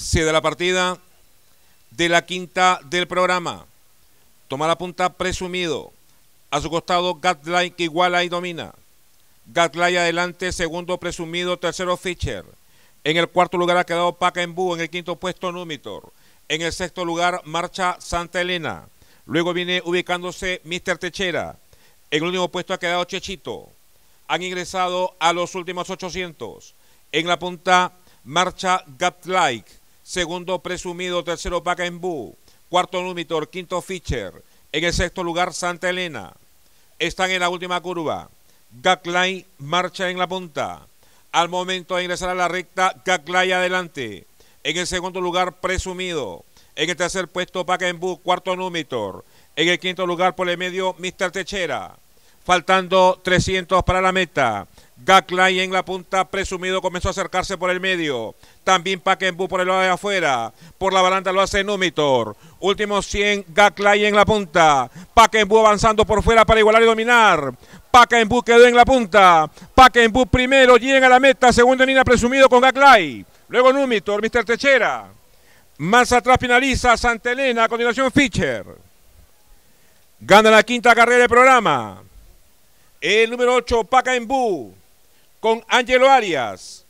Se da la partida de la quinta del programa. Toma la punta presumido. A su costado Gatline que iguala y domina. Gatline adelante, segundo presumido, tercero Fischer. En el cuarto lugar ha quedado Paca en en el quinto puesto Numitor. En el sexto lugar marcha Santa Elena. Luego viene ubicándose Mr. Techera. En el último puesto ha quedado Chechito. Han ingresado a los últimos 800. En la punta marcha Gatlike. Segundo presumido, tercero Paca en Cuarto Numitor, quinto Fischer. En el sexto lugar Santa Elena. Están en la última curva. Gatlike marcha en la punta. Al momento de ingresar a la recta, Gaglay adelante. En el segundo lugar, Presumido. En el tercer puesto, Pakenbu, cuarto Numitor. En el quinto lugar, por el medio, Mr. Techera. Faltando 300 para la meta. Gaglay en la punta, presumido, comenzó a acercarse por el medio. También Pakenbu por el lado de afuera. Por la baranda lo hace Numitor. Último 100, Gaglay en la punta. Pakenbu avanzando por fuera para igualar y dominar. Pakenbu quedó en la punta. Pakenbu primero, llega a la meta. Segundo línea presumido con Gaglay. Luego Numitor, Mr. Techera. Más atrás finaliza Santa Elena. A continuación Fischer. Gana la quinta carrera del programa. El número 8, Paca con Angelo Arias.